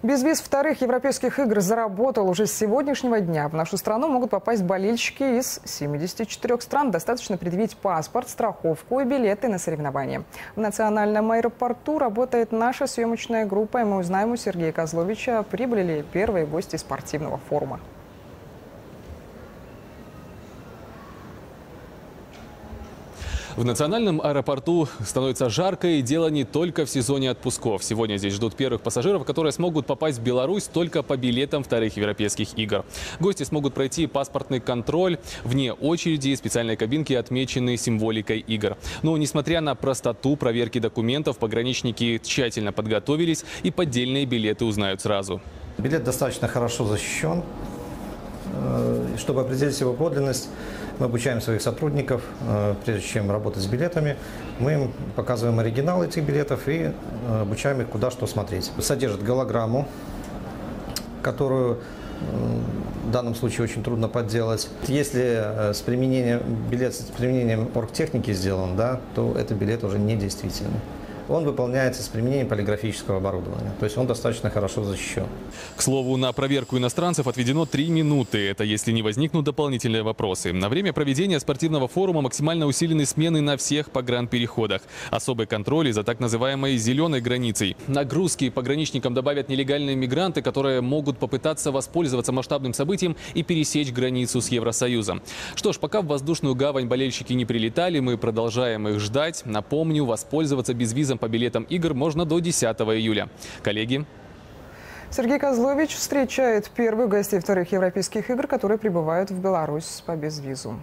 Безвиз вторых европейских игр заработал уже с сегодняшнего дня. В нашу страну могут попасть болельщики из 74 стран. Достаточно предъявить паспорт, страховку и билеты на соревнования. В национальном аэропорту работает наша съемочная группа, и мы узнаем у Сергея Козловича, прибыли ли первые гости спортивного форума. В национальном аэропорту становится жарко, и дело не только в сезоне отпусков. Сегодня здесь ждут первых пассажиров, которые смогут попасть в Беларусь только по билетам вторых европейских игр. Гости смогут пройти паспортный контроль вне очереди. Специальные кабинки отмечены символикой игр. Но, несмотря на простоту проверки документов, пограничники тщательно подготовились и поддельные билеты узнают сразу. Билет достаточно хорошо защищен. Э, Чтобы определить его подлинность, мы обучаем своих сотрудников, э, прежде чем работать с билетами, мы им показываем оригинал этих билетов и э, обучаем их, куда что смотреть. Содержит голограмму, которую э, в данном случае очень трудно подделать. Если с применением, билет с применением оргтехники сделан, да, то этот билет уже не действительный он выполняется с применением полиграфического оборудования. То есть он достаточно хорошо защищен. К слову, на проверку иностранцев отведено три минуты. Это если не возникнут дополнительные вопросы. На время проведения спортивного форума максимально усилены смены на всех погранпереходах. Особый контроль за так называемой зеленой границей. Нагрузки пограничникам добавят нелегальные мигранты, которые могут попытаться воспользоваться масштабным событием и пересечь границу с Евросоюзом. Что ж, пока в воздушную гавань болельщики не прилетали, мы продолжаем их ждать. Напомню, воспользоваться безвизом по билетам игр можно до 10 июля. Коллеги. Сергей Козлович встречает первых гостей вторых европейских игр, которые прибывают в Беларусь по безвизу.